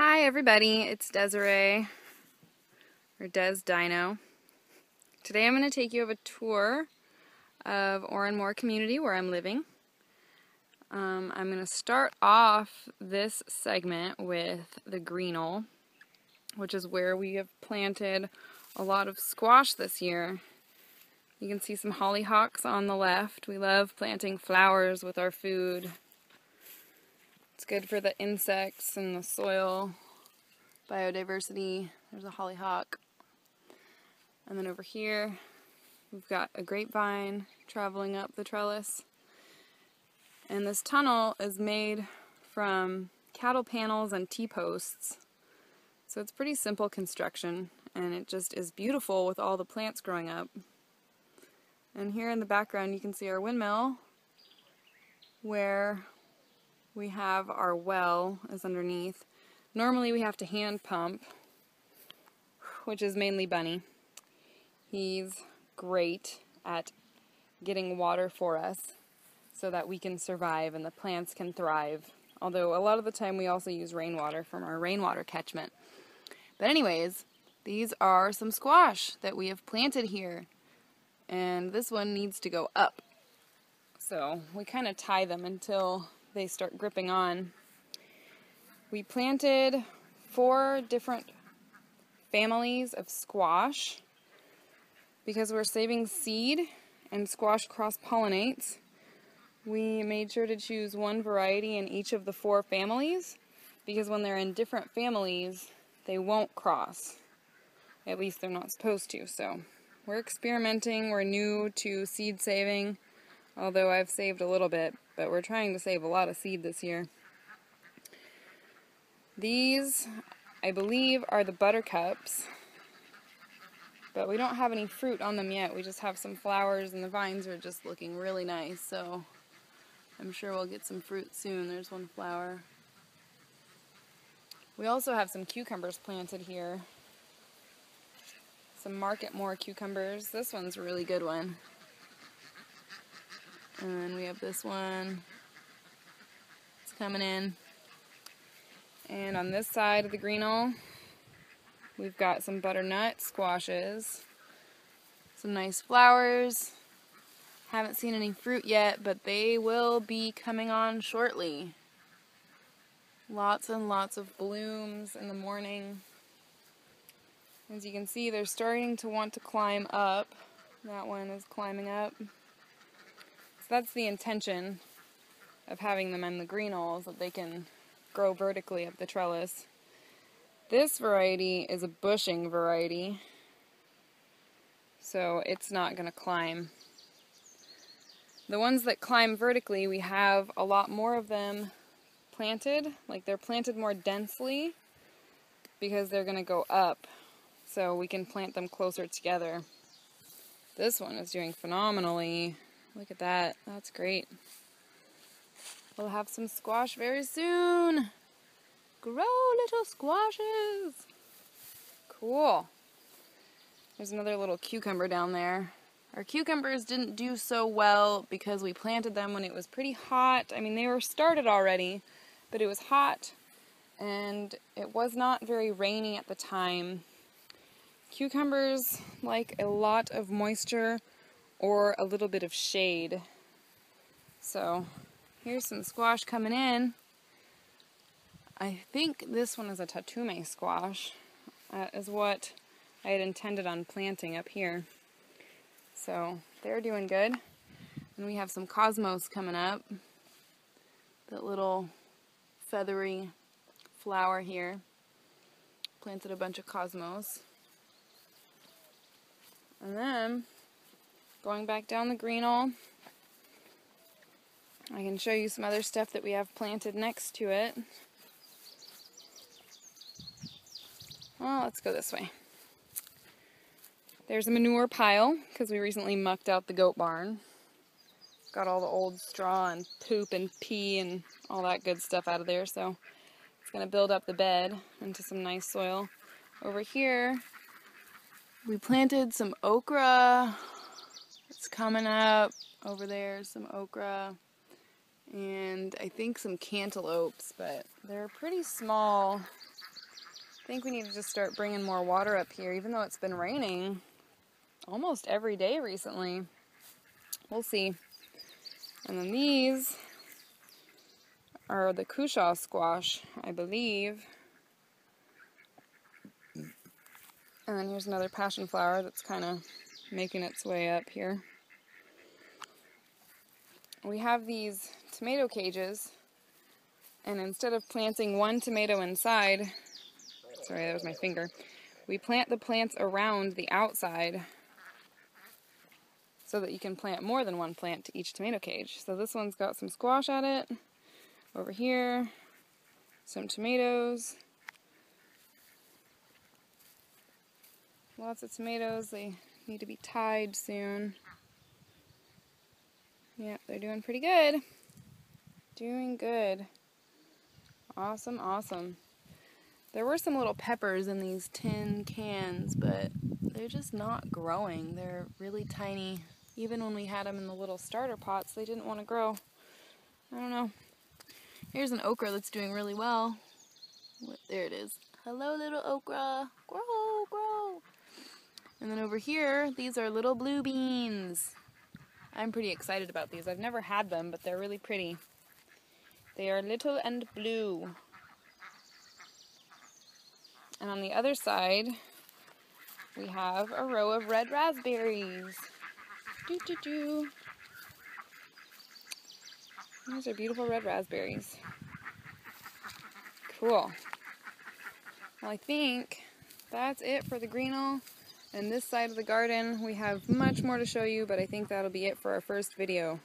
Hi everybody, it's Desiree, or Des Dino. Today I'm going to take you on a tour of Oran Mor community where I'm living. Um, I'm going to start off this segment with the Greenel, which is where we have planted a lot of squash this year. You can see some hollyhocks on the left. We love planting flowers with our food. Good for the insects and the soil biodiversity. There's a hollyhock. And then over here, we've got a grapevine traveling up the trellis. And this tunnel is made from cattle panels and T-posts. So it's pretty simple construction, and it just is beautiful with all the plants growing up. And here in the background you can see our windmill, where we have our well is underneath. Normally we have to hand pump, which is mainly Bunny. He's great at getting water for us so that we can survive and the plants can thrive. Although a lot of the time we also use rainwater from our rainwater catchment. But anyways, these are some squash that we have planted here. And this one needs to go up. So we kind of tie them until they start gripping on. We planted four different families of squash because we're saving seed and squash cross-pollinates. We made sure to choose one variety in each of the four families because when they're in different families, they won't cross. At least they're not supposed to, so we're experimenting. We're new to seed saving, although I've saved a little bit, but we're trying to save a lot of seed this year. These, I believe, are the buttercups, but we don't have any fruit on them yet. We just have some flowers, and the vines are just looking really nice, so I'm sure we'll get some fruit soon. There's one flower. We also have some cucumbers planted here. Some Marketmore cucumbers. This one's a really good one. And we have this one. It's coming in. And on this side of the Greenel, we've got some butternut squashes. Some nice flowers. Haven't seen any fruit yet, but they will be coming on shortly. Lots and lots of blooms in the morning. As you can see, they're starting to want to climb up. That one is climbing up that's the intention of having them in the green Greenels, that they can grow vertically up the trellis. This variety is a bushing variety, so it's not going to climb. The ones that climb vertically, we have a lot more of them planted, like they're planted more densely because they're going to go up, so we can plant them closer together. This one is doing phenomenally. Look at that. That's great. We'll have some squash very soon. Grow little squashes. Cool. There's another little cucumber down there. Our cucumbers didn't do so well because we planted them when it was pretty hot. I mean, they were started already, but it was hot and it was not very rainy at the time. Cucumbers like a lot of moisture or a little bit of shade. So here's some squash coming in. I think this one is a tatume squash. That is what I had intended on planting up here. So they're doing good. And we have some cosmos coming up. That little feathery flower here. Planted a bunch of cosmos. And then Going back down the Greenel. I can show you some other stuff that we have planted next to it. Well, let's go this way. There's a manure pile because we recently mucked out the goat barn. Got all the old straw and poop and pee and all that good stuff out of there, so it's going to build up the bed into some nice soil. Over here, we planted some okra, it's coming up over there, some okra, and I think some cantaloupes, but they're pretty small I think we need to just start bringing more water up here, even though it's been raining almost every day recently. We'll see. And then these are the cushaw squash, I believe. And then here's another passion flower that's kind of making its way up here. We have these tomato cages, and instead of planting one tomato inside, sorry, that was my finger, we plant the plants around the outside so that you can plant more than one plant to each tomato cage. So this one's got some squash at it. Over here, some tomatoes. Lots of tomatoes. They need to be tied soon. Yep, they're doing pretty good. Doing good. Awesome, awesome. There were some little peppers in these tin cans, but they're just not growing. They're really tiny. Even when we had them in the little starter pots, they didn't want to grow. I don't know. Here's an okra that's doing really well. There it is. Hello, little okra. Grow. And then over here, these are little blue beans. I'm pretty excited about these. I've never had them, but they're really pretty. They are little and blue. And on the other side, we have a row of red raspberries. Doo doo doo. These are beautiful red raspberries. Cool. Well, I think that's it for the greenel. And this side of the garden, we have much more to show you, but I think that'll be it for our first video.